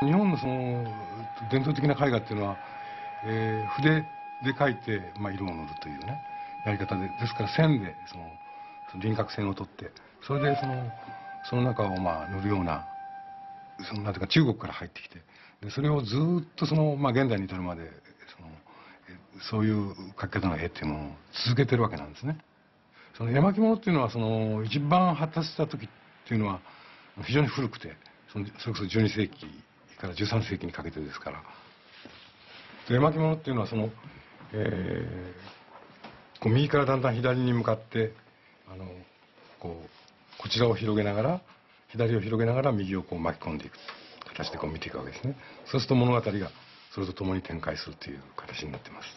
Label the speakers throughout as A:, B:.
A: 日本のその伝統的な絵画っていうのは、えー、筆で描いて、まあ、色を塗るというねやり方でですから線でそのその輪郭線を取ってそれでそのその中をまあ塗るようなそのなんていうか中国から入ってきてでそれをずっとその、まあ、現代に至るまでそのそういう描き方の絵っていうのを続けてるわけなんですね。その絵巻物っていうのはその一番発達した時っていうのは非常に古くてそのそれこそ12世紀から13世紀にかけてですから。絵巻物っていうのはその、えー、こう右からだんだん左に向かってあのこうこちらを広げながら左を広げながら右をこう巻き込んでいく形でこう見ていくわけですね。そうすると物語がそれと共に展開するという形になってます。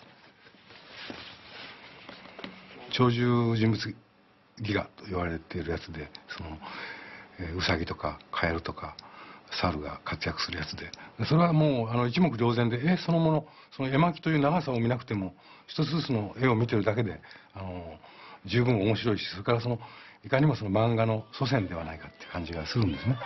A: 鳥獣人物戯画と言われているやつでその、えー、ウサギとかカエルとか猿が活躍するやつでそれはもうあの一目瞭然で絵そのものその絵巻という長さを見なくても一つずつの絵を見てるだけであの十分面白いしそれからそのいかにもその漫画の祖先ではないかって感じがするんですね。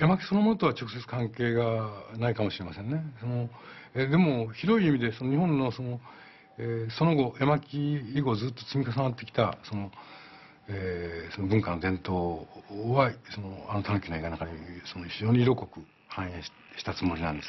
A: 絵巻そのものとは直接関係がないかもしれませんね。そのえでも広い意味でその日本のその、えー、その後絵巻以後ずっと積み重なってきたその,、えー、その文化の伝統はそのあの狸の絵画の中にその非常に色濃く反映したつもりなんです。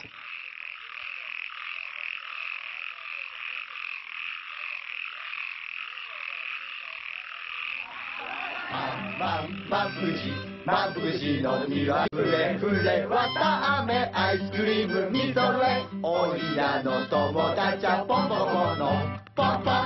B: まんまぶじまぶじの庭ふれふれわたあめアイスクリームみぞれ。おいらの友達はポンポのポンポン